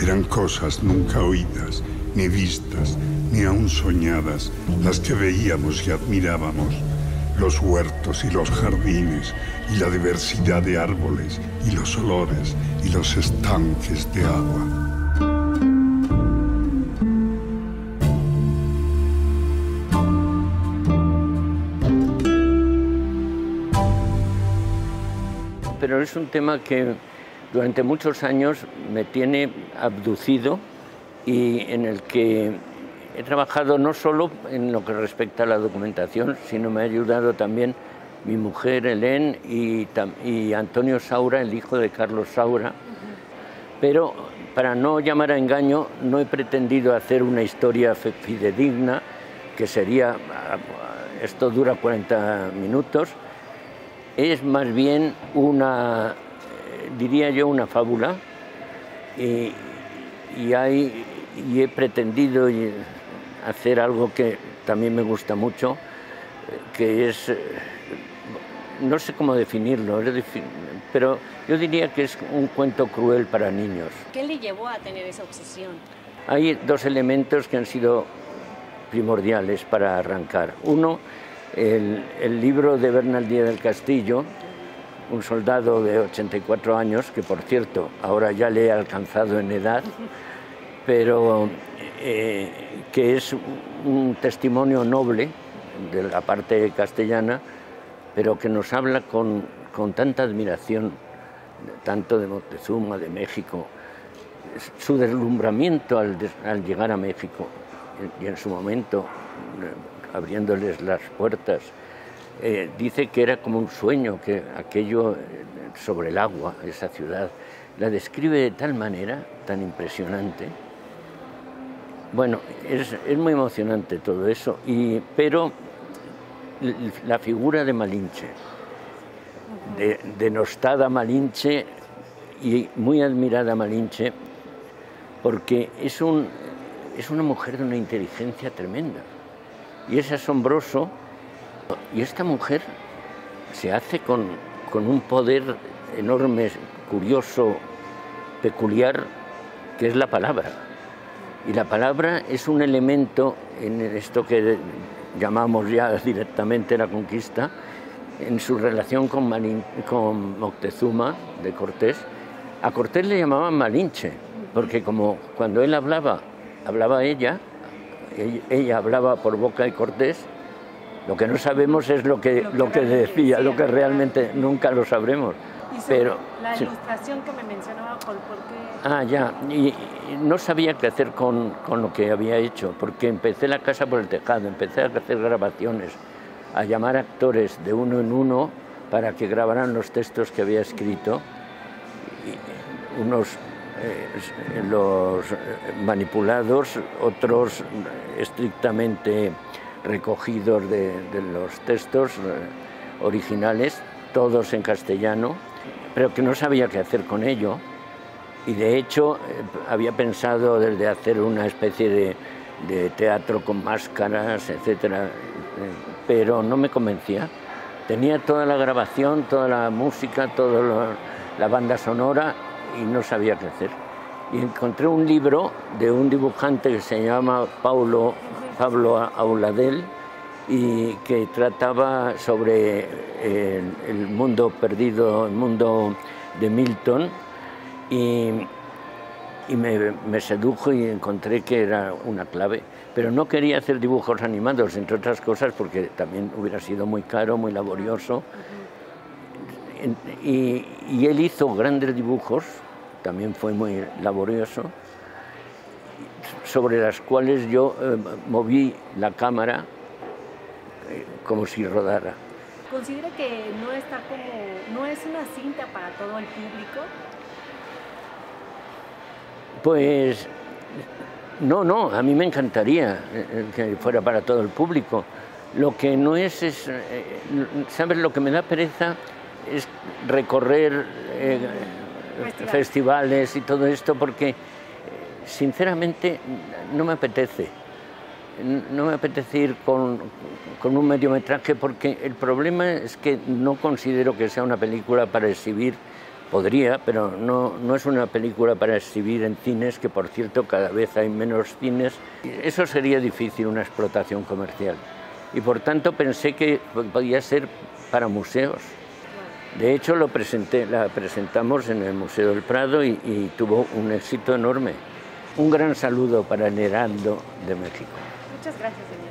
Eran cosas nunca oídas, ni vistas, ni aún soñadas, las que veíamos y admirábamos. Los huertos y los jardines, y la diversidad de árboles, y los olores, y los estanques de agua. pero es un tema que durante muchos años me tiene abducido y en el que he trabajado no solo en lo que respecta a la documentación, sino me ha ayudado también mi mujer Helen y, y Antonio Saura, el hijo de Carlos Saura. Pero para no llamar a engaño, no he pretendido hacer una historia fidedigna, que sería, esto dura 40 minutos, es más bien una, diría yo, una fábula y, hay, y he pretendido hacer algo que también me gusta mucho, que es, no sé cómo definirlo, pero yo diría que es un cuento cruel para niños. ¿Qué le llevó a tener esa obsesión? Hay dos elementos que han sido primordiales para arrancar. Uno, el, libro de Bernal Díaz del Castillo, un soldado de 84 años, que por cierto ahora ya le he alcanzado en edad, pero eh, que es un testimonio noble de la parte castellana, pero que nos habla con, tanta admiración, tanto de Montezuma, de México, su deslumbramiento al, al llegar a México y en su momento abriéndoles las puertas. Eh, dice que era como un sueño, que aquello eh, sobre el agua, esa ciudad, la describe de tal manera, tan impresionante. Bueno, es, muy emocionante todo eso, y, pero la figura de Malinche, de, denostada Malinche y muy admirada Malinche, porque es, un, es una mujer de una inteligencia tremenda y es asombroso. Y esta mujer se hace con, un poder enorme, curioso, peculiar, que es la palabra. Y la palabra es un elemento en esto que llamamos ya directamente la conquista, en su relación con, con Moctezuma de Cortés. A Cortés le llamaban Malinche, porque como cuando él hablaba, hablaba ella, ella, hablaba por boca de Cortés, lo que no sabemos es lo que, lo que decía, lo que realmente nunca lo sabremos. Pero, la ilustración que me mencionaba, ¿por, qué? Ah, ya, y, no sabía qué hacer con, con, lo que había hecho, porque empecé la casa por el tejado, empecé a hacer grabaciones, a llamar actores de uno en uno para que grabaran los textos que había escrito, unos eh, los manipulados, otros estrictamente recogidos de, los textos eh, originales, todos en castellano, pero que no sabía qué hacer con ello. Y de hecho eh, había pensado desde hacer una especie de, teatro con máscaras, etcétera, pero no me convencía. Tenía toda la grabación, toda la música, toda la banda sonora y no sabía qué hacer. Y encontré un libro de un dibujante que se llama Paulo, Pablo Auladel y que trataba sobre eh, el, mundo perdido, el mundo de Milton y, me, sedujo y encontré que era una clave. Pero no quería hacer dibujos animados, entre otras cosas, porque también hubiera sido muy caro, muy laborioso. Y él hizo grandes dibujos también fue muy laborioso, sobre las cuales yo eh, moví la cámara eh, como si rodara. ¿Considera que no está como, no es una cinta para todo el público? Pues no, no, a mí me encantaría eh, que fuera para todo el público. Lo que no es, es ¿sabes? Lo que me da pereza es recorrer festivales y todo esto porque sinceramente no me apetece. No me apetece ir con, con, un mediometraje porque el problema es que no considero que sea una película para exhibir Podría, pero no, no es una película para exhibir en cines, que por cierto cada vez hay menos cines. Eso sería difícil, una explotación comercial. Y por tanto pensé que podía ser para museos. De hecho, lo presenté, la presentamos en el Museo del Prado y, y tuvo un éxito enorme. Un gran saludo para el Heraldo de México. Muchas gracias, señor.